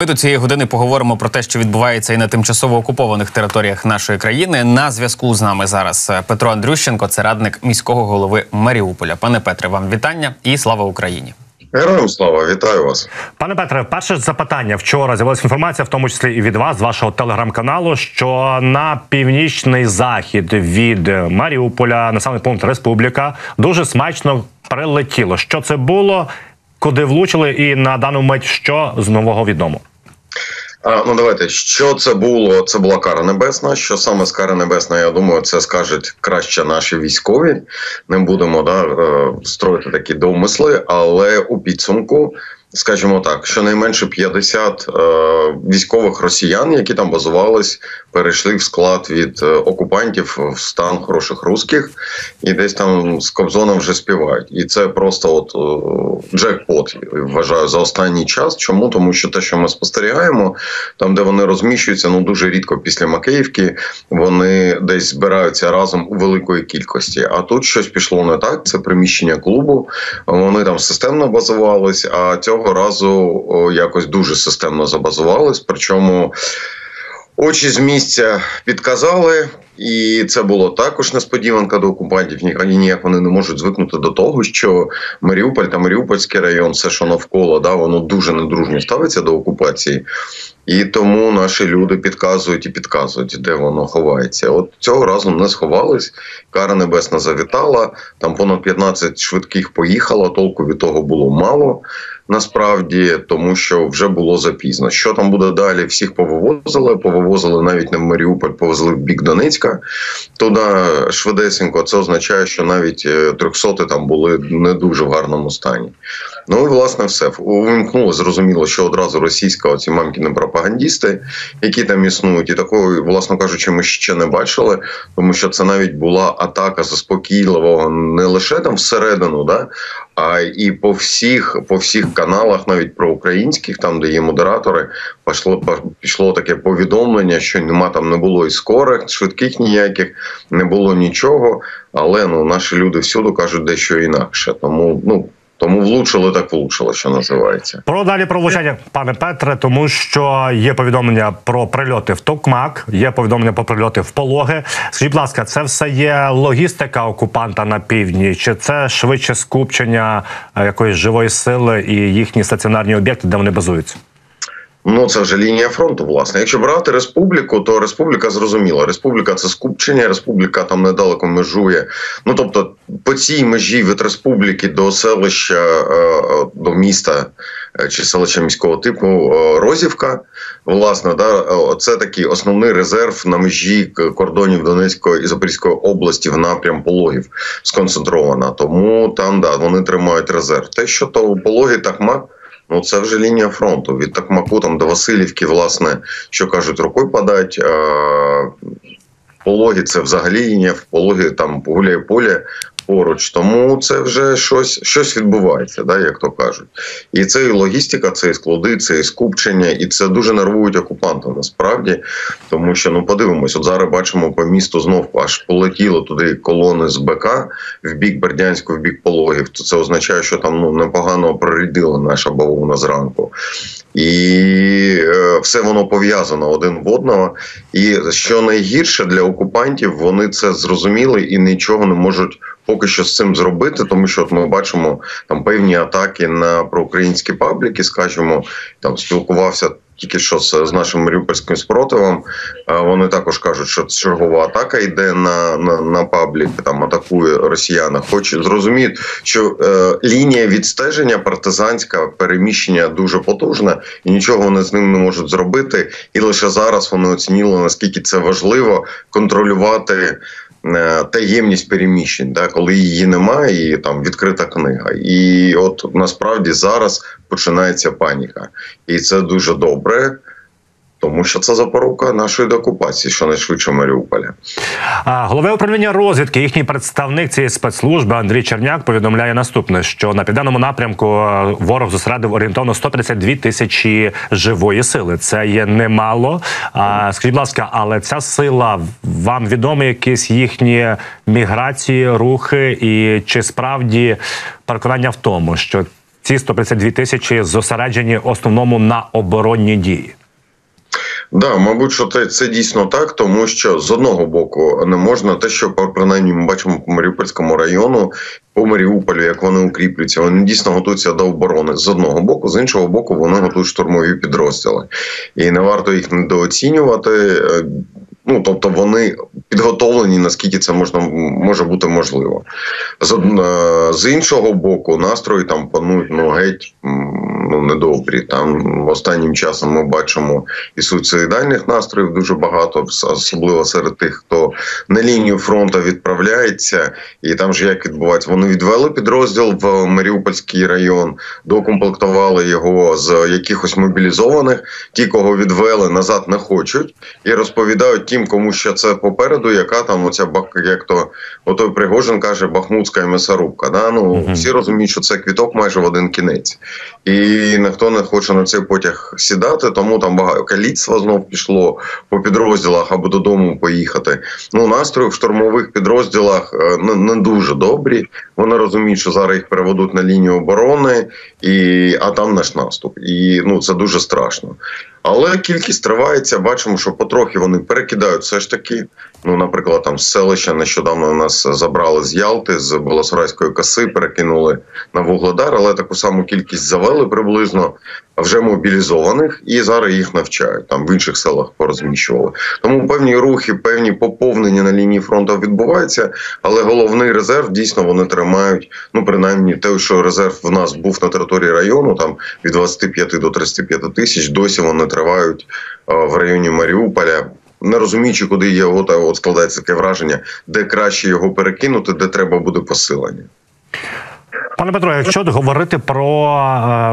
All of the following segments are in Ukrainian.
Ми до цієї години поговоримо про те, що відбувається і на тимчасово окупованих територіях нашої країни. На зв'язку з нами зараз е, Петро Андрющенко, це радник міського голови Маріуполя. Пане Петре, вам вітання і слава Україні. Героям слава, вітаю вас, пане Петре. Перше запитання вчора з'явилася інформація, в тому числі і від вас, з вашого телеграм-каналу, що на північний захід від Маріуполя, населений пункт Республіка, дуже смачно прилетіло. Що це було, куди влучили, і на дану мить що з нового відомо. А, Ну давайте що це було? Це була кара небесна. Що саме з кари небесна? Я думаю, це скажуть краще наші військові. Не будемо да е, строїти такі домисли, але у підсумку. Скажімо так, щонайменше 50 е, військових росіян, які там базувались, перейшли в склад від е, окупантів в стан хороших русських, і десь там з Кобзоном вже співають. І це просто от е, джекпот, вважаю, за останній час. Чому? Тому що те, що ми спостерігаємо, там, де вони розміщуються, ну дуже рідко після Макеївки, вони десь збираються разом у великої кількості. А тут щось пішло не так. Це приміщення клубу. Вони там системно базувались, а цього разу якось дуже системно забазувались. Причому очі з місця підказали. І це було також несподіванка до окупантів. Ні, ніяк вони не можуть звикнути до того, що Маріуполь та Маріупольський район, все, що навколо, да, воно дуже недружньо ставиться до окупації, і тому наші люди підказують і підказують, де воно ховається. От цього разу не сховались. Кара небесна завітала. Там понад 15 швидких поїхало. Толку від того було мало. Насправді, тому що вже було запізно. Що там буде далі? Всіх повивозили, повивозили навіть не в Маріуполь, повезли в бік Донецька. Туди швидесенько це означає, що навіть трьохсоти там були не дуже в гарному стані. Ну і власне все увімкнуло. Зрозуміло, що одразу російська оці мамкіни пропагандісти, які там існують, і такої, власно кажучи, ми ще не бачили, тому що це навіть була атака заспокійливого не лише там всередину, да а і по всіх по всіх каналах, навіть про українських, там де є модератори, пішло пішло таке повідомлення, що нема там не було і скорих, швидких ніяких, не було нічого. Але ну наші люди всюди кажуть дещо інакше. Тому ну. Тому влучили так влучило, що називається. Про далі про влучання, пане Петре, тому що є повідомлення про прильоти в Токмак, є повідомлення про прильоти в Пологи. Скажіть, будь ласка, це все є логістика окупанта на півдні, чи це швидше скупчення якоїсь живої сили і їхні стаціонарні об'єкти, де вони базуються? Ну, це вже лінія фронту. Власне, якщо брати республіку, то республіка зрозуміла. Республіка це скупчення. Республіка там недалеко межує. Ну тобто, по цій межі від республіки до селища до міста чи селища міського типу Розівка. Власне, да, це такий основний резерв на межі кордонів Донецької і Запорізької області в напрям пологів сконцентрована. Тому там да вони тримають резерв. Те, що то пологи так Ну, це вже лінія фронту від Такмаку там до Васильівки, власне, що кажуть, рукою подать. Пологі це взагалі лінія в пологі там гуляє поле поруч. Тому це вже щось щось відбувається, да, як то кажуть. І це і логістика, це і склади, це і скупчення, і це дуже нервують окупантам насправді. Тому що ну подивимось, от зараз бачимо по місту знов аж полетіло туди колони з БК в бік Бердянську, в бік пологів. То це означає, що там ну непогано прорідила наша бавовна зранку. І е, все воно пов'язано один в одного. І що найгірше для окупантів, вони це зрозуміли і нічого не можуть поки що з цим зробити, тому що от ми бачимо там певні атаки на проукраїнські пабліки, скажімо, там спілкувався. Тільки що з нашим маріупольським спротивом вони також кажуть, що чергова атака йде на на, на паблік, там атакує росіяни. Хоч зрозуміють, що е, лінія відстеження партизанська переміщення дуже потужна, і нічого вони з ним не можуть зробити. І лише зараз вони оцініли наскільки це важливо контролювати. Е, таємність переміщень, да, коли її немає, і там відкрита книга. І от насправді зараз починається паніка, і це дуже добре. Тому що це запорука нашої деокупації, що найшвидше Маріуполя. Головне управління розвідки, їхній представник цієї спецслужби Андрій Черняк повідомляє наступне: що на південному напрямку е, ворог зосередив орієнтовно 132 тисячі живої сили. Це є немало. А скажіть, будь ласка, але ця сила вам відомі якісь їхні міграції, рухи, і чи справді переконання в тому, що ці 152 тисячі зосереджені основному на оборонні дії. Да, мабуть, що це, це дійсно так, тому що з одного боку не можна те, що принаймні ми бачимо по Маріупольському району, по Маріуполю, як вони укріплюються, вони дійсно готуються до оборони з одного боку, з іншого боку, вони готують штурмові підрозділи, і не варто їх недооцінювати. Е, Ну, тобто вони підготовлені, наскільки це можна може бути можливо. З одна, з іншого боку, настрої там панують ну геть ну недобрі. Там останнім часом ми бачимо і суїцидальних настроїв дуже багато, особливо серед тих, хто на лінію фронту відправляється, і там ж як відбувається, вони відвели підрозділ в Маріупольський район, докомплектували його з якихось мобілізованих. Ті, кого відвели назад, не хочуть і розповідають тим, кому що це попереду, яка там оця як то отой Пригожин каже, Бахмутська м'ясорубка. Да? Ну угу. всі розуміють, що це квіток майже в один кінець, і ніхто не хоче на цей потяг сідати, тому там багато каліцтва знов пішло по підрозділах або додому поїхати. Ну настрої в штурмових підрозділах е, не, не дуже добрі. Вони розуміють, що зараз їх переведуть на лінію оборони, і а там наш наступ. І ну це дуже страшно. Але кількість тривається. Бачимо, що потрохи вони перекидають все ж таки. Ну, наприклад, там селища нещодавно нас забрали з Ялти, з Волосарайської коси, перекинули на Вугледар, але таку саму кількість завели приблизно вже мобілізованих, і зараз їх навчають там в інших селах порозміщували. Тому певні рухи, певні поповнення на лінії фронту відбуваються, але головний резерв дійсно вони тримають. Ну принаймні, те, що резерв в нас був на території району, там від 25 до 35 тисяч. Досі вони тривають в районі Маріуполя не розуміючи, куди його та от складається таке враження, де краще його перекинути, де треба буде посилення. Пане Петро, якщо говорити про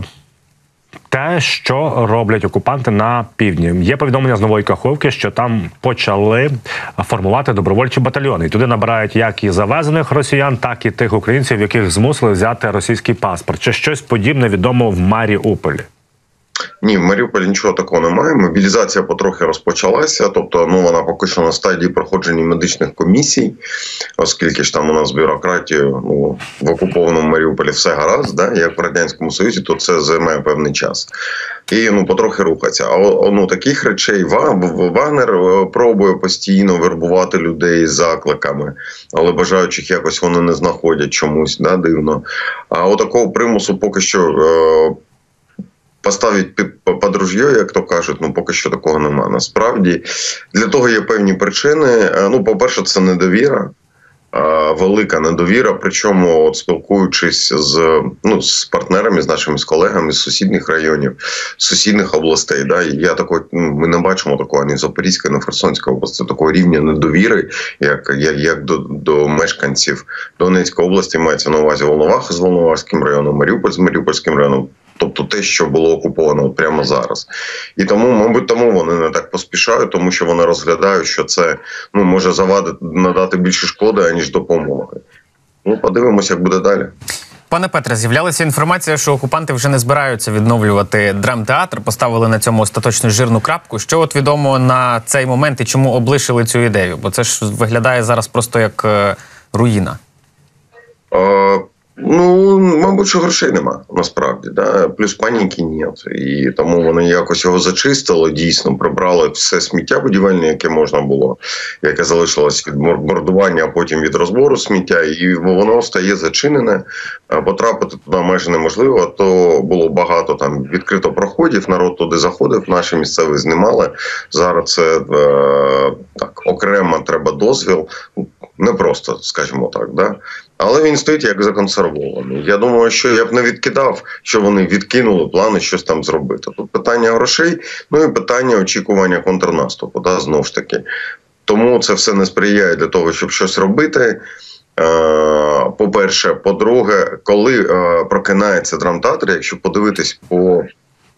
е, те, що роблять окупанти на півдні, є повідомлення з нової каховки, що там почали формувати добровольчі батальйони. І туди набирають як і завезених росіян, так і тих українців, яких змусили взяти російський паспорт. Чи щось подібне відомо в Маріуполі? Ні, в Маріуполі нічого такого немає. Мобілізація потрохи розпочалася, тобто ну вона поки що на стадії проходження медичних комісій, оскільки ж там у нас бюрократія ну, в окупованому Маріуполі все гаразд, да, як в радянському союзі, то це займає певний час. І ну потрохи рухаться. А ну таких речей Вагнер е, пробує постійно вербувати людей з закликами, але бажаючих якось вони не знаходять чомусь да, дивно. А отакого примусу поки що. Е, поставить під подружжя, як то кажуть, ну поки що такого нема. Насправді для того є певні причини. Е, ну, по-перше, це недовіра. Велика недовіра, причому от спілкуючись з ну з партнерами, з нашими з колегами з сусідніх районів, з сусідних областей, да я такого ну, ми не бачимо такого ні Запорізької, ні Херсонської області, такого рівня недовіри, як як, як до до мешканців Донецької області, мається на увазі Волноваха з Волновахським районом, Маріуполь з Маріупольським районом тобто те, що було окуповано прямо зараз, і тому, мабуть, тому вони не так поспішають, тому що вони розглядають, що це ну може завадити надати більше шкоди аніж допомоги. Ну, подивимося, як буде далі. Пане Петре, з'являлася інформація, що окупанти вже не збираються відновлювати драмтеатр. Поставили на цьому остаточну жирну крапку. Що от відомо на цей момент і чому облишили цю ідею? Бо це ж виглядає зараз просто як е, руїна. Е, Ну, мабуть, що грошей нема насправді, да плюс паніки ні. І тому вони якось його зачистили, дійсно прибрали все сміття будівельне, яке можна було, яке залишилось від мордування, а потім від розбору сміття, і воно стає зачинене. Потрапити туди майже неможливо. То було багато там відкрито проходів. Народ туди заходив. Наші місцеві знімали зараз. Це е, так окремо треба дозвіл. Не просто, скажімо так, да але він стоїть як законсервований. Я думаю, що я б не відкидав, що вони відкинули плани щось там зробити. Тут питання грошей, ну і питання очікування контрнаступу. Да, Знову ж таки. Тому це все не сприяє для того, щоб щось робити. Е, по-перше, по-друге, коли е, прокинається драмтеатр, якщо подивитись по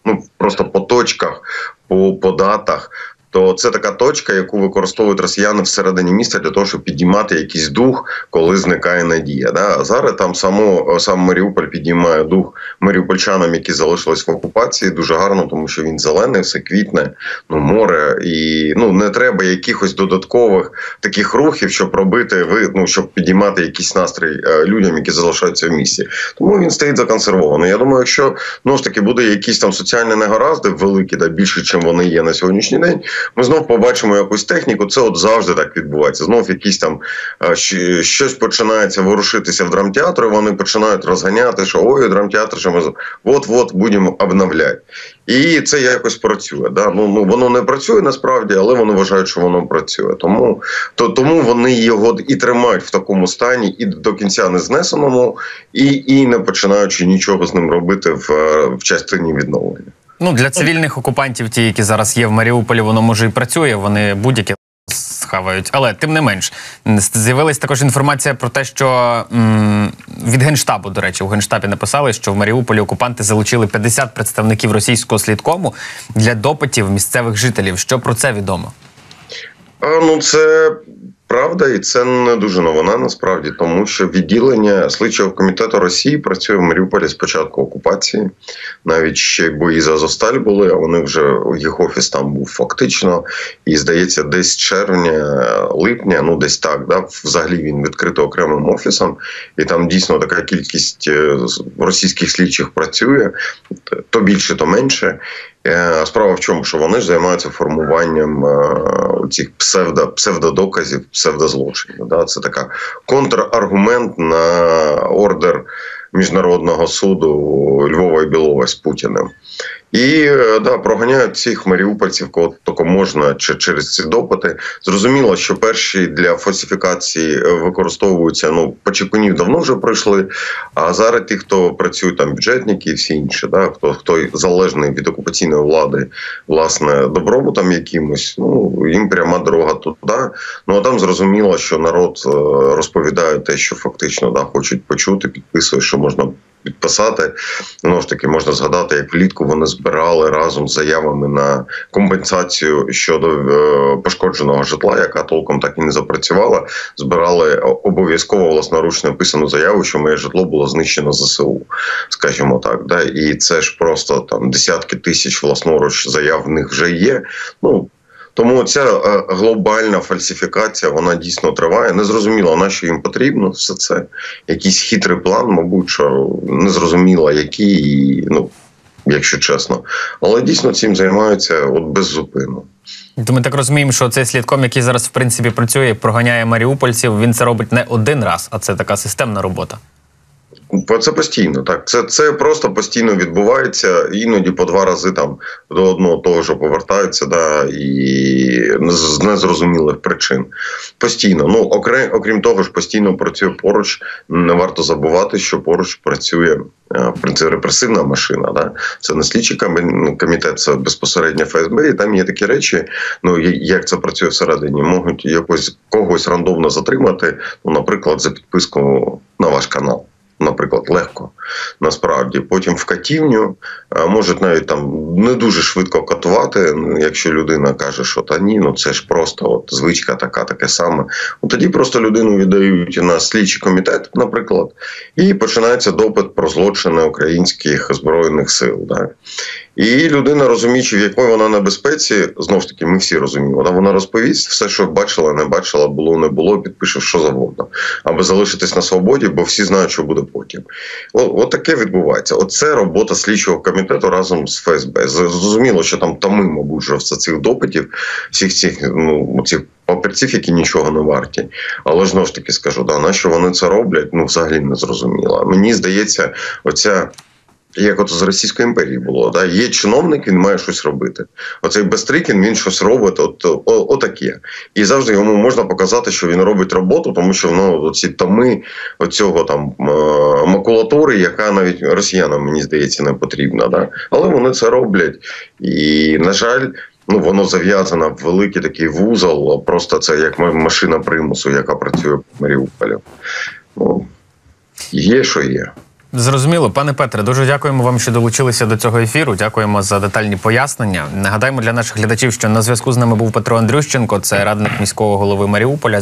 ну просто по точках, по, по датах, то це така точка, яку використовують росіяни всередині міста для того, щоб підіймати якийсь дух, коли зникає надія. Да? А зараз там само сам Маріуполь підіймає дух маріупольчанам, які залишились в окупації. Дуже гарно, тому що він зелений, все квітне, ну море, і ну не треба якихось додаткових таких рухів, щоб робити ви ну щоб підіймати якийсь настрій е, людям, які залишаються в місті. Тому він стоїть законсервований. Я думаю, якщо ну ж таки буде якісь там соціальні негаразди великі, да більше, чим вони є на сьогоднішній день. Ми знов побачимо якусь техніку. Це от завжди так відбувається. Знов якісь там е, щось починається ворушитися в драмтеатрі. Вони починають розганяти, що ой, драмтеатр, що ми от-от будемо обновляти. І це якось працює. Да? Ну, ну воно не працює насправді, але вони вважають, що воно працює. Тому то тому вони його і тримають в такому стані, і до кінця не знесеному, і, і не починаючи нічого з ним робити в, е, в частині відновлення. Ну для цивільних окупантів, ті, які зараз є в Маріуполі, воно може і працює. Вони будь-які схавають. Але тим не менш, з'явилась також інформація про те, що м, від генштабу, до речі, у генштабі написали, що в Маріуполі окупанти залучили 50 представників російського слідкому для допитів місцевих жителів. Що про це відомо? А, ну, це правда, і це не дуже новина насправді, тому що відділення слідчого комітету Росії працює в Маріуполі з початку окупації. Навіть ще бої за Азовсталь були, а вони вже їх офіс там був фактично. І здається, десь червня, липня, ну десь так, да, взагалі він відкритий окремим офісом, і там дійсно така кількість е, російських слідчих працює, то більше, то менше. Е, Справа в чому, що вони ж займаються формуванням е, цих псевдо, псевдодоказів, псевдозлочинів. Да? Це така контраргумент на ордер міжнародного суду Львова і Білова з Путіним. І е, да, проганяють цих маріупольців, кого тільки можна чи через ці допити. Зрозуміло, що перші для фальсифікації е, використовуються. Ну, почепинів давно вже пройшли. А зараз ті, хто працюють там, бюджетники і всі інші, да, хто хто залежний від окупаційної влади, власне, добробутом якимось, ну їм пряма дорога туди. Ну а там зрозуміло, що народ е, розповідає те, що фактично да, хочуть почути, підписує, що можна підписати. Знову ж таки, можна згадати, як влітку вони збирали разом з заявами на компенсацію щодо е, пошкодженого житла, яка толком так і не запрацювала. Збирали обов'язково власноручно написану заяву, що моє житло було знищено ЗСУ, скажімо так. Да? І це ж просто там десятки тисяч власноруч заяв в них вже є. Ну тому ця е, глобальна фальсифікація вона дійсно триває. Незрозуміло, на що їм потрібно все це. Якийсь хитрий план, мабуть, що незрозуміло який, і, ну якщо чесно. Але дійсно цим займаються от без зупину. То ми так розуміємо, що цей слідком, який зараз в принципі працює, проганяє маріупольців. Він це робить не один раз, а це така системна робота. Це постійно, так. Це це просто постійно відбувається, іноді по два рази там до одного того, що повертаються, да, і з незрозумілих причин. Постійно. Ну, окрім, окрім того ж, постійно працює поруч. Не варто забувати, що поруч працює е, в репресивна машина. Да? Це не слідчий комітет, це безпосередньо ФСБ. І там є такі речі. Ну як це працює всередині, можуть якось когось рандомно затримати, ну, наприклад, за підписку на ваш канал наприклад, легко насправді. Потім в катівню можуть навіть там не дуже швидко катувати. ну, Якщо людина каже, що та ні, ну це ж просто от звичка така, таке саме. От тоді просто людину віддають на слідчий комітет, наприклад, і починається допит про злочини українських збройних сил. Да? І людина, розуміючи, в якої вона небезпеці, знову ж таки, ми всі розуміємо, да? вона розповість все, що бачила, не бачила, було, не було, підпише що завгодно, аби залишитись на свободі, бо всі знають, що буде потім. От, от таке відбувається. Оце робота слідчого комітету разом з ФСБ. Зрозуміло, що там томи, мабуть, вже все цих допитів, всіх цих ну цих папірців, які нічого не варті. Але знову ж таки скажу, да, на що вони це роблять, ну взагалі не зрозуміло. Мені здається, оця. Як от з Російської імперії було, да? є чиновник, він має щось робити. Оцей Бестрикін він щось робить, от, о, отаке. І завжди йому можна показати, що він робить роботу, тому що ну, ці томи оцього там е, макулатури, яка навіть росіянам, мені здається, не потрібна. Да? Але вони це роблять. І, на жаль, ну воно зав'язано в великий такий вузол, просто це як машина примусу, яка працює в Маріуполі. Ну, є, що є. Зрозуміло, пане Петре, дуже дякуємо вам, що долучилися до цього ефіру. Дякуємо за детальні пояснення. Нагадаємо для наших глядачів, що на зв'язку з нами був Петро Андрющенко, це радник міського голови Маріуполя.